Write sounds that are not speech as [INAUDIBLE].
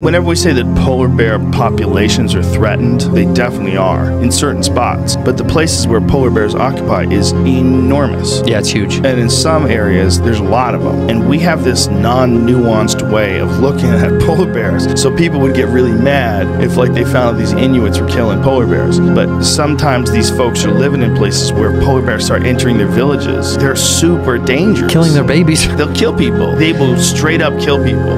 Whenever we say that polar bear populations are threatened, they definitely are in certain spots. But the places where polar bears occupy is enormous. Yeah, it's huge. And in some areas, there's a lot of them. And we have this non nuanced way of looking [LAUGHS] at polar bears. So people would get really mad if, like, they found out these Inuits were killing polar bears. But sometimes these folks are living in places where polar bears start entering their villages. They're super dangerous. Killing their babies. They'll kill people. They will straight up kill people.